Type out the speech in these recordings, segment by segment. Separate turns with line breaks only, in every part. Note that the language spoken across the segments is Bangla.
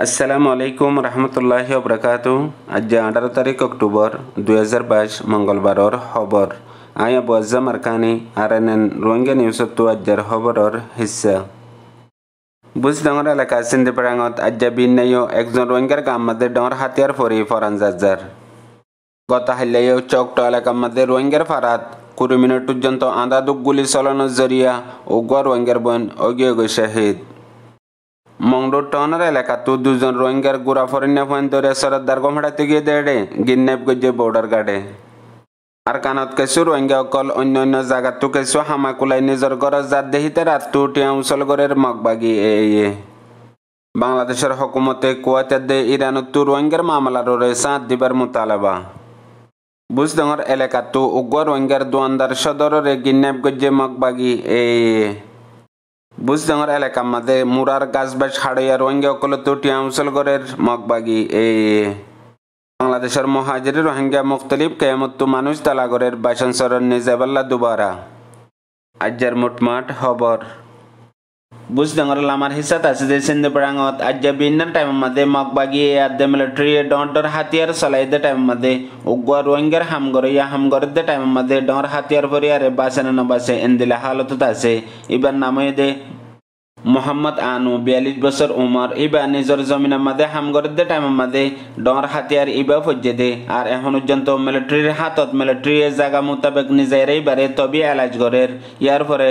আসসালামু আলাইকুম রহমতুল্লাহ বরকাত আজ আঠারো তারিখ অক্টোবর দুই হাজার বাইশ মঙ্গলবারর খবর I Abu Azam Arkani R N N Rohingya নিউজতো আজ্জার খবরর হিস্সা বুজ ডাঙর এলাকা সিন্ধি পেড়াঙত আজ্জা বিন্নাইও একজন রোহিঙ্গার গাম মাঝে ডর হাতিয়ার ফরি ফরান জাজ্জার গত হাইলাইও চকট এলাকার মধ্যে রোহিঙ্গার ফারাত কুড়ি মিনিট পর্যন্ত আন্দাদুক গুলি চালানোর জরিয়া উগুয়া রোহিঙ্গার বোন অগিয়ে গই শাহিদ মংডোর টাউনের এলাকাতো দুজন রোহিঙ্গার গুড়া ফরিন্যা ফোন ধরে সরদার গমড়াতে গিয়ে দেড়ে গিন্নেপ গজ্জে বর্ডার গার্ডে আর কানত কেঁচু রোহিঙ্গা অকল অন্য অন্য জায়গাতো কেঁচু হামা কুলাই নিজের ঘরের জাত দেহিতে রাতটো টিয়া মুসলগড়ের মগবাগি এ বাংলাদেশের হকুমতে কুয়াতের দে ইরানত রোহিঙ্গার মামলার সাঁত দিবার মোতালেবা। বুজডঙর এলাকাতো উগ্র রোহিঙ্গার দোয়ানদার সদরের গিন্নেপ গজ্জে মগবাগি এ। বুজডাঙ্গর এলাকা মাঝে মুরার গাছ বাস হাড়ইয়া রোহিঙ্গা অকল তুটিয়া মুসলগড়ের মগবাগি। এই বাংলাদেশের মহাজির রোহিঙ্গা মুখতলিফ কেমত্তু মানুষ তালাগরের বাসন সরণ নিজাবাল্লা দুবারা। আজ্জার মুটমাট খবর। বুজডাঙ্গর লামার হিসাত আছে যে সিন্ধু পড়াঙত আজ্জা বিন্নার টাইম মাঝে মগবাগি আদ্যে মিলিটারি ডর হাতিয়ার চলাই দে টাইম মাঝে উগুয়া রোহিঙ্গার হামগর ইয়া হামগর দে টাইম মাঝে ডর হাতিয়ার ফরিয়ারে বাসে না বাসে এন্দিলা হালত আছে এবার নামে দে মোহাম্মদ আনু বিয়াল্লিশ বছর উমর ইবা নিজের জমিনের মাঝে হামগরের টাইমের মাঝে ডর হাতিয়ার ইবা ফজ্জে দে আর এখন পর্যন্ত মিলিটারির হাতত মিলিটারি জায়গা মোতাবেক নিজের এইবারে তবে এলাজ গরের ইয়ার পরে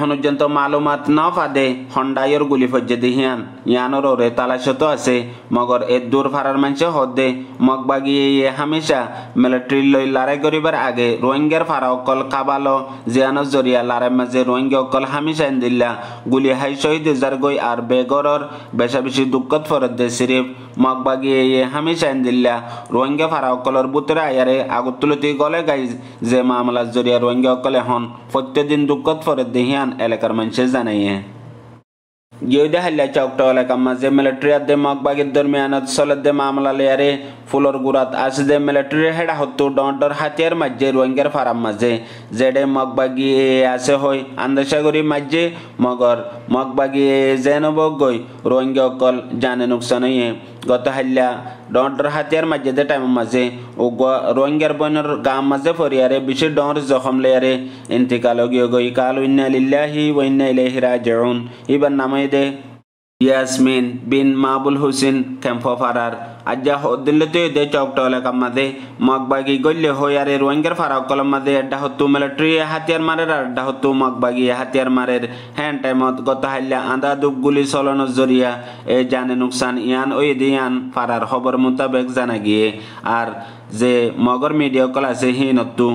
পর্যন্ত মালুমাত ন ফাদে হন্ডাইয়ের গুলি ফজ্জে দি হিয়ান ইয়ানোর ওরে তালাশত আছে, মগর এ দূর ফারার মানুষে হদে মগবাগি এ হামেশা মিলিটারি লই লড়াই করিবার আগে রোহিঙ্গার ফারা অকল কাবালো, জিয়ানোর জরিয়া লড়াই মাঝে রোহিঙ্গা অকল হামেশা দিল্লা গুলি হাই শহীদ গই আর বেগরর বেশা বেশি দুঃখত ফরত দে সিরিফ মগবাগি হামি চাইন দিল্লা। রোহিঙ্গা ফারা অকলর বুতরে আয়ারে আগতুলতি গলে গাই যে মামলার জরিয়া রোহিঙ্গা সকলে হন প্রত্যেকদিন দুঃখত ফরে দেহিয়ান এলাকার মানুষে জানাইয়ে গিয়ে হাল্লা চকটা এলাকার মাঝে মিলিটারি আদে মগবাগের দরমিয়ানত সলদে মামলা লেয়ারে ফুলর গুড়াত আসদে মিলিটারি হেডা হত্তু ডর হাতিয়ার মাঝে রোহিঙ্গার ফারাম মাঝে জেডে মগবাগি আছে হই আন্দাসাগরি মাঝে মগর মগবাগি যেন বগই রোহিঙ্গা অকল জানে নুকসান হইয়ে গত হাল্লা ডর হাতিয়ার মাঝে দে টাইম মাঝে ও রোহিঙ্গার বনের গাম মাঝে ফরিয়ারে বেশি ডর জখম লেয়ারে ইন্তিকাল গিয়ে গই কাল ইন্না লিল্লাহি ওয়াইন্না ইলাইহি রাজিউন ইবার নামাই দে। ইয়াসমিন বিন মাবুল হুসেন ক্যাম্পো ফারার আজ্জা দিল্লিতে দে চকটা এলাকার মাঝে মগবাগি গল্লে হইয়ারে রোহিঙ্গার ফারা কলম মাঝে এড্ডা হত্তু মিলিটারি হাতিয়ার মারের আর এড্ডা হত্তু মগবাগি হাতিয়ার মারের হ্যান টাইমত গত হাইলা আন্দা দুপ গুলি চলনের জরিয়া এ জানে নুকসান ইয়ান ওই দিয়ান ফারার খবর মোতাবেক জানা গিয়ে আর যে মগর মিডিয়া কল আছে হিনত্তু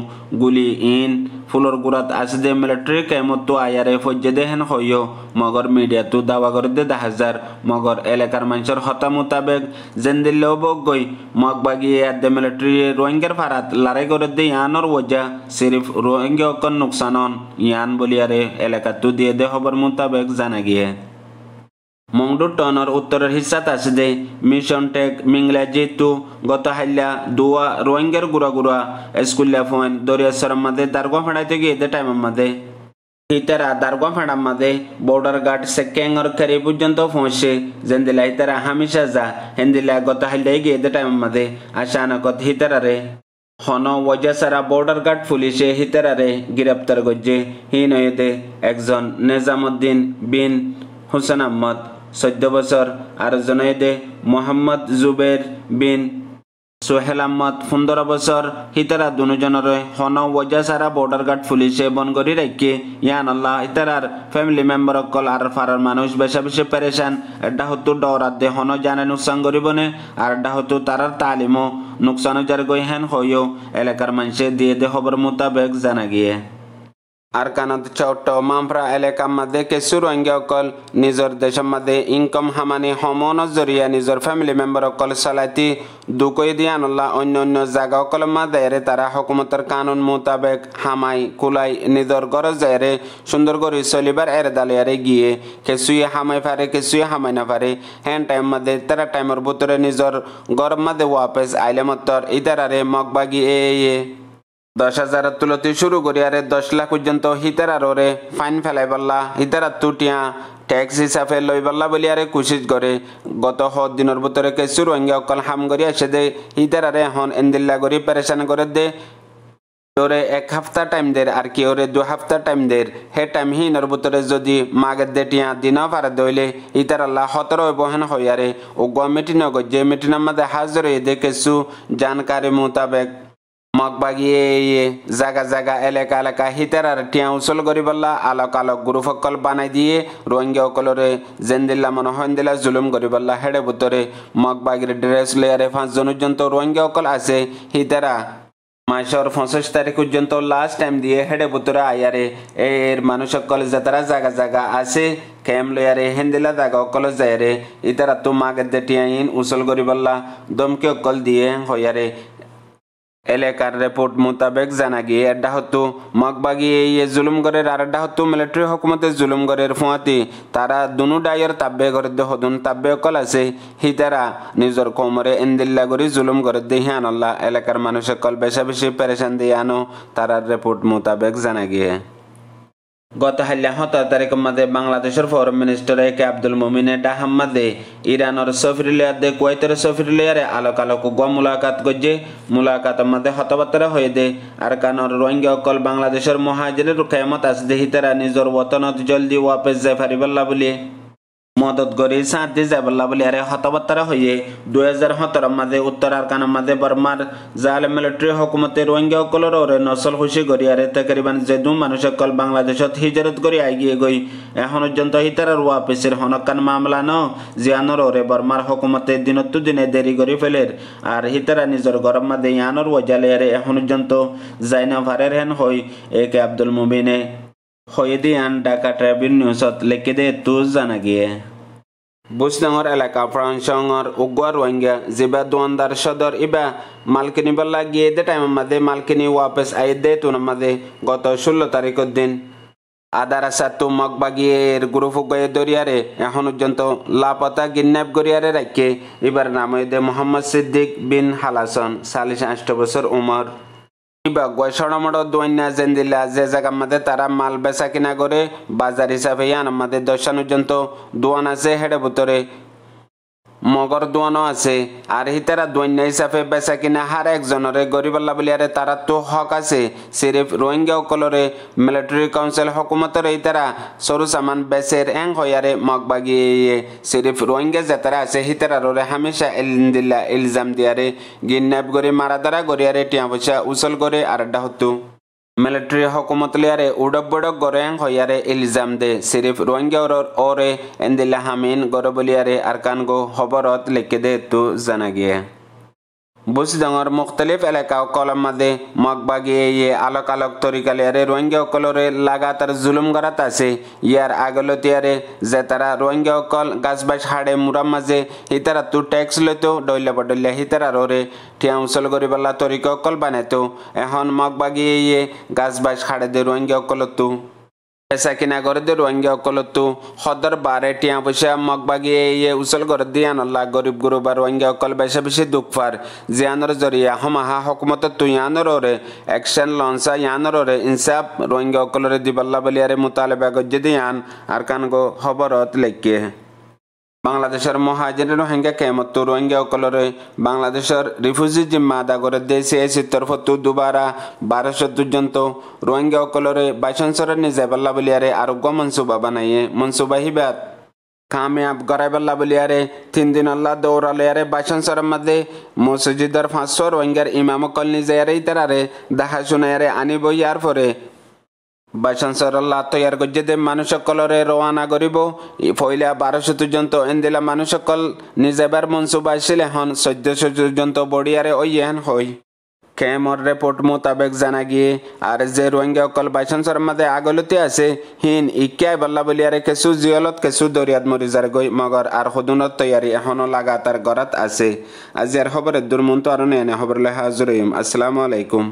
গুলি ইন ফুলর গুড়াত আছে যে মিলিটারি কেমতো আয়ারে ফজ্জে দেহেন হইও মগর মিডিয়া তু দাওয়া করে দে হাজার। মগর এলাকার মানুষের হতা মোতাবেক যেন দিল্লেও বগই মগবাগি আদে মিলিটারি রোহিঙ্গার ফারাত লড়াই করে দে ইয়ানোর ওজা। সিরিফ রোহিঙ্গা অকন নুকসানন। ইয়ান বলিয়ারে এলাকা তু দিয়ে দে খবর মোতাবেক জানা গিয়ে। মংডুর টনৰ উত্তৰৰ হিচাত আছে যে মিছন টেক মিংলা যেহেতু গত হাইলা দুয়া রোহিঙ্গার গুড়া গুড়া স্কুলিয়া ফোন দরিয়াশ্বরম মাদে দারগা ফেড়াইতে গিয়ে দে টাইমের মাদে। হিতারা দারগা ফেড়ার মাদে, বর্ডার গার্ড সেকেঙ্গর খেরি পর্যন্ত পৌঁছে যেন্দিলা হিতারা হামিশা যা, হেন্দিলা গত হাইলাই গিয়ে দে টাইমের মাদে, আশানকত হিতারারে হন ওজা সারা বর্ডার গার্ড পুলিশে হিতারারে গ্রেপ্তার করছে হি নয়তে একজন নেজামুদ্দিন বিন হুসেন আহমদ। চৈধ্য বছর আৰু জনাইদে মোহাম্মদ জুবেৰ বিন সোহেল আহমদ পোন্ধৰ বছৰ সিতাৰা দুজনৰে হন ওজাচাৰা বৰ্ডাৰ গাৰ্ড পুলিচে বন কৰি ৰাখি। ইয়ান আল্লাহ সিতাৰাৰ ফেমিলি মেম্বাৰসকল আৰু ফাৰাৰ মানুহ বেচা বেছি পেৰেচান এটা হতো দৌৰাত দে হন জানে নোকচান কৰিবনে? আৰু এটা হতো তাৰাৰ তালিমো নোকচান যাৰ গৈ হেন হয়ও এলেকাৰ মানুহে দিয়ে দে খবৰ মোতাবেক জানা গিয়ে। মামফ্রা এলাকার মধ্যে কিছু রোহিঙ্গা অকল নিজের দেশের মধ্যে ইনকম হামানি সমন জরিয়া নিজের ফ্যামিলি মেম্বার অকল চলাইতি দুকই দিয়ে আনলা অন্য অন্য জায়গা অকল মাদেরে তারা হকুমতের কানুন মোতাবেক হামাই কুলাই নিজের গরজ যায়রে সুন্দর করে চলিবার এর দালিয়ারে গিয়ে কিছুই হামাই পারে কিছুই হামাই না পারে হ্যান টাইম মধ্যে তারা টাইমের ভিতরে নিজের গরম মধ্যে ওয়াপেস আইলে মতর ইতারারে মগবাগি এ। দশ হাজার তুলতি শুরু করি, আরে দশ লাখ পর্যন্ত হিতার আরে ফাইন ফেলাই পারলা। হিতার তুটিয়া ট্যাক্স হিসাবে লই পারলা বলি আরে কুচিত করে। গত হ দিনের ভিতরে কেসু রোহিঙ্গা অকল হাম করি আসে দে, হিতার আরে এখন এন্দিল্লা করি পেরেশান করে দে। ওরে এক হাফতা টাইম দের আর কি, ওরে দু হাফতা টাইম দের। হে টাইম হিনর ভিতরে যদি মাগের দেটিয়া দিন পারে দইলে ইতার আল্লাহ সতর বহেন হইয়ারে ও গ মিটিন গজ্জে মিটিনের মধ্যে হাজর দে কেসু জানকারি মোতাবেক মগবাগিয়ে ইয়ে জাগা জাগা এলাকা এলাকা হিতার টিয়া উচল করি বললা, আলোক আলোক গুরুসকল বানাই দিয়ে রোহিঙ্গা সকলরে জেন্দিল্লা মনে হন্দিল্লা জুলুম করি বললা, হেডে বুতরে মগবাগির ড্রেস লেয়ারে পাঁচজন পর্যন্ত রোহিঙ্গা সকল আছে, হিতারা। মাসের পঁচিশ তারিখ পর্যন্ত লাস্ট টাইম দিয়ে হেডে বুতরে আয়ারে এর মানুষ সকল যাতারা জাগা জাগা আছে ক্যাম লয়ারে হেন্দিলা জাগা অকল যায়রে ইতারা তো মাগের দেটিয়া ইন উচল করি বললা, দমকে অকল দিয়ে হইয়ারে এলাকার রিপোর্ট মোতাবেক জানা গিয়ে এড্ডা হতো। মগবাগি এই জুলুম গড়ের আর এড্ডা হতো মিলিটারি হকুমতে জুলুম ফুঁয়াতি। তারা দুনু ডাইয়ের তাব্বে গড়ে দে হদুন তাব্বে অকল আছে। হি তারা নিজের কোমরে এন্দিল্লা গড়ি জুলুম গড়ে দে আনল্লা। এলাকার মানুষ কল বেশা বেশি পেরেশান দিয়ে আনো। তারার রিপোর্ট মোতাবেক জানা গিয়ে। গত হাল্লা হতা তারিখ মাদে বাংলাদেশের foreign minister A K Abdul মুমিনে ডাহাম্মাদে ইরানের সফির লিয়ারে কুয়েতের সফির লিয়ারে আলোক আলোক গ মুলাকাত গজ্জে। মুলাকাত মাদে হতবাত্রা হয়ে দে। আর কানর রোহিঙ্গা অকল বাংলাদেশের মহাজিরের কেমত আসদে হিতারা নিজের বতনত জলদি ওয়াপেস যাই ফারিবাল্লা বলিয়ে। মদত করি সাথ দিয়ে যাবল্লা বলে আরে হতবত্তারা হইয়ে দুই হাজার সতেরো মাঝে উত্তর আরকানের মাঝে বর্মার জালে মিলিটারি হকুমতে রোহিঙ্গা সকলের ওরে নসল খুশি তাকরিবান যে দু মানুষ সকল বাংলাদেশত হিজরত করি আগিয়ে গই এখন পর্যন্ত হিতার রুয়া পেসের হনকান মামলা ন জিয়ানোর ওরে বর্মার হকুমতে দিনত দিনে দেরি করে ফেলের আর হিতারা নিজের গরম মাঝে ইয়ানোর আরে এখন পর্যন্ত যাইনা ভারের হেন হই একে আব্দুল মুবিনে হয়েদিয়ান ঢাকা ট্রাইবিউন নিউজত লিখি দে তুজ জানা গিয়ে। বুসডাঙর এলাকা ফ্রান্সঙর উগুয়া রোহিঙ্গা যেবা দোয়ানদার সদর ইবা মালকিনি বল্লা গিয়ে দে টাইম মাদে মালকিনি ওয়াপস আই দে মাদে গত ষোলো তারিখের দিন। আদার আসা তো মগবাগিয়ের গ্রুপ গয়ে দরিয়ারে এখন পর্যন্ত লাপতা গিন্নাপ গরিয়ারে রাখে এবার নাম দে মোহাম্মদ সিদ্দিক বিন হালাসন চাল্লিশ আষ্ট বছর উমর। মাল করে বাজার হিসাবে ইয়ান দশান পর্যন্ত দোয়ান আছে হেডে ভিতরে মগর দোয়ানো আছে। আর হিতারা দৈন্য হিসাবে বেচা কিনা হার একজনরে গরিবাল্লা বলিয়ারে তারা তো হক আছে। সিরিফ রোহিঙ্গা সকলরে মিলিটারি কাউন্সিল হকুমতর এই তারা সরু সামান বেচের এং হইয়ারে মগবাগি সিরিফ রোহিঙ্গা যেতারা আছে, হিতারা হামেশা এলিন্দিল্লা ইলজাম দিয়ারে। গিন্নাপ করে মারা দ্বারা গরিয়ারে টিয়া পয়সা উচল করে আর হতো। মিলিটারি হকুমত লিয়ারে উডক বডক গরেং হইয়ারে ইলজাম দে সিরিফ রোহিঙ্গা ওরে এন্দিল্লা হামিন গরবলিয়ারে আরকান বুসডাঙর মুখতলিফ এলাকা কলম মাদে মগবাগিয়ে ইয়ে আলোক আলোক তরিকালিয়ারে রোহিঙ্গা অকলরে লাগাতার জুলুম করাত আছে। ইয়ার আগলতিয়ারে যে তারা রোহিঙ্গা অকল গাছবাস হাড়ে মুরাম মাঝে, হিতারা তু ট্যাক্স লইতো ডইলা বডলিয়া হিতারা ররে। ঠিয়া উচল করিবাল্লা তরিকা অকল বানাইতো। এখন মগবাগিয়ে ইয়ে গাছবাস হাড়ে দে রোহিঙ্গা অকলতো পেশা কিনা করে দে রোহিঙ্গা অকলতো সদর বারে টিয়া পয়সা মগবাগি ইয়ে উচল করে দিয়ে আনলা গরিব গুরু বা রোহিঙ্গা অকল বেশি বেশি দুঃখ পার জিয়ানোর জরিয়া হমাহা হকুমত তুই ইয়ানোর ওরে অ্যাকশন লঞ্চা ইয়ানোর ওরে ইনসাফ রোহিঙ্গা অকলরে দিবাল্লা বলিয়ারে মুতালেবা গজ্জে দিয়ান আর কান গো খবরত লেখিয়ে বাংলাদেশের মহাজির রোহিঙ্গা কেমত রোহিঙ্গা অকলরে বাংলাদেশের রিফিউজি জিম্মা আদা করে দেশে চিত্তর ফতু দুবারা বারোশো পর্যন্ত রোহিঙ্গা অকলরে বাইশনসরের নিজে পাল্লা বলিয়ারে আরোগ্য মনসুবা বানাইয়ে। মনসুবা হিবাত। কামিয়াব গড়াইবাল্লা বলিয়ারে তিন দিন আল্লাহ দৌড়ালিয়ারে বাইশনসরের মধ্যে মসজিদের পাঁচশো রোহিঙ্গার ইমাম অকল নিজে ইতারারে দেখা শুনায়ারে আনিব ইয়ার পরে বাইশানসরল্লাহ তৈয়ার করছে দে মানুষ সকলরে রওয়ানা করিব। ফইলা বারোশো পর্যন্ত এন্দিলা মানুষ সকল নিজেবার মনসুবা আসলে হন চৈদ্যশো পর্যন্ত বড়িয়ারে ওই হেন হই। কেমর রিপোর্ট মোতাবেক জানা গিয়ে আর যে রোহিঙ্গা অকল বাইশানসর মাঝে আগলতে আছে, হিন ইকিয়াই বল্লা বলিয়ারে কেঁচু, জিয়লত কেঁচু, দরিয়াত মরিজার গই, মগর আর সদুনত তৈয়ারি এখনও লাগাতার গড়াত আছে। আজি খবরের দুর্মন্ত আর এনে খবর লেহা হাজর আসসালামু আলাইকুম।